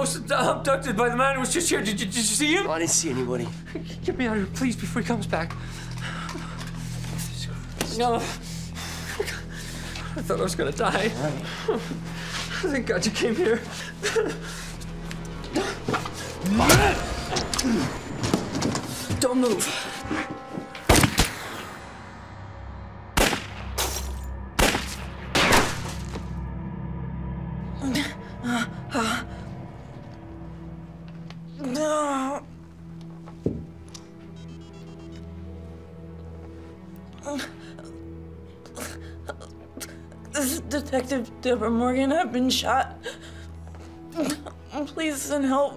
was abducted by the man who was just here. Did you, did you see him? No, I didn't see anybody. Get me out of here, please, before he comes back. No. I thought I was gonna die. Thank God you came here. Don't move. Uh, uh, No. This is Detective Debra Morgan. I've been shot. Please send help.